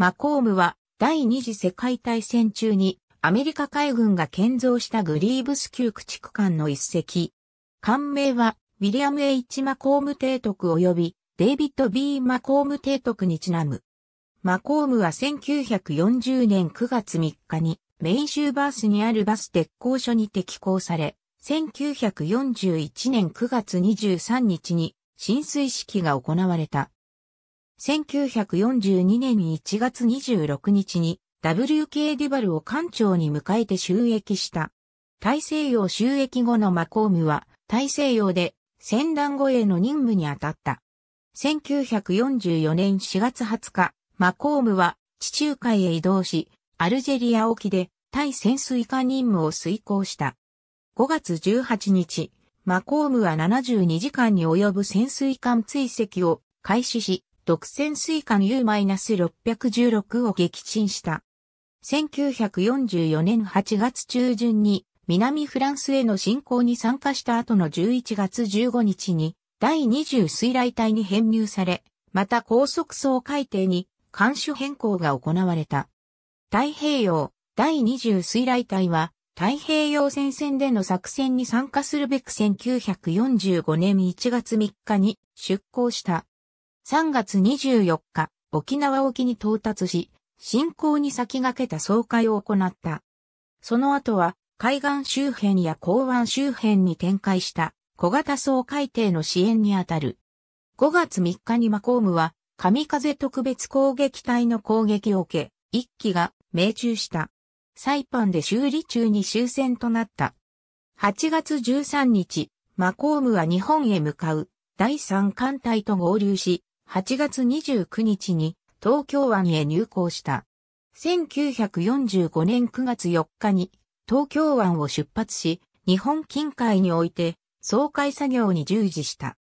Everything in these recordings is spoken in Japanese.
マコームは第二次世界大戦中にアメリカ海軍が建造したグリーブス級駆逐艦の一隻。艦名はウィリアム H. マコーム提督及びデイビッド B. マコーム提督にちなむ。マコームは1940年9月3日にメインシューバースにあるバス鉄工所に適工され、1941年9月23日に浸水式が行われた。1942年1月26日に WK ディバルを艦長に迎えて収益した。大西洋収益後のマコームは大西洋で船団護衛の任務に当たった。1944年4月20日、マコームは地中海へ移動し、アルジェリア沖で対潜水艦任務を遂行した。5月18日、マコームは72時間に及ぶ潜水艦追跡を開始し、独潜水艦 U-616 を撃沈した。1944年8月中旬に南フランスへの侵攻に参加した後の11月15日に第20水雷隊に編入され、また高速層海底に艦種変更が行われた。太平洋第20水雷隊は太平洋戦線での作戦に参加するべく1945年1月3日に出港した。3月24日、沖縄沖に到達し、侵攻に先駆けた総会を行った。その後は海岸周辺や港湾周辺に展開した小型層海底の支援にあたる。5月3日にマコームは神風特別攻撃隊の攻撃を受け、一機が命中した。サイパンで修理中に終戦となった。8月13日、マコームは日本へ向かう第3艦隊と合流し、8月29日に東京湾へ入港した。1945年9月4日に東京湾を出発し、日本近海において、総会作業に従事した。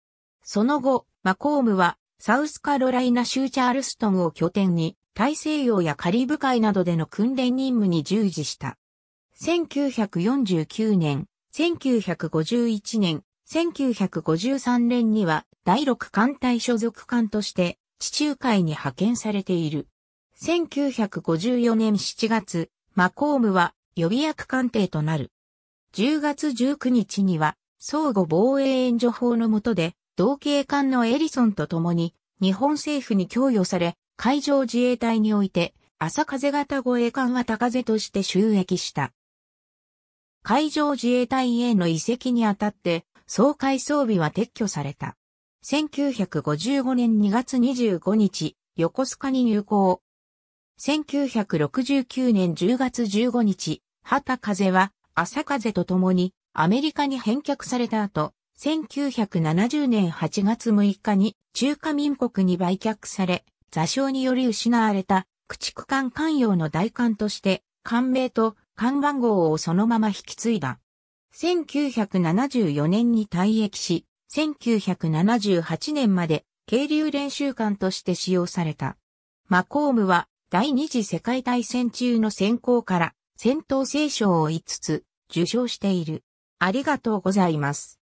その後、マコームは、サウスカロライナ州チャールストンを拠点に、大西洋やカリブ海などでの訓練任務に従事した。1949年、1951年、1953年には第6艦隊所属艦として地中海に派遣されている。1954年7月、マコームは予備役官邸となる。10月19日には、相互防衛援助法の下で、同型艦のエリソンと共に、日本政府に供与され、海上自衛隊において、朝風型護衛艦は高風として収益した。海上自衛隊への移籍にあたって、総海装備は撤去された。1955年2月25日、横須賀に入港。1969年10月15日、旗風は朝風と共にアメリカに返却された後、1970年8月6日に中華民国に売却され、座礁により失われた駆逐艦艦用の大艦として、艦名と艦番号をそのまま引き継いだ。1974年に退役し、1978年まで軽流練習艦として使用された。マコームは第二次世界大戦中の戦功から戦闘聖賞を5つ受賞している。ありがとうございます。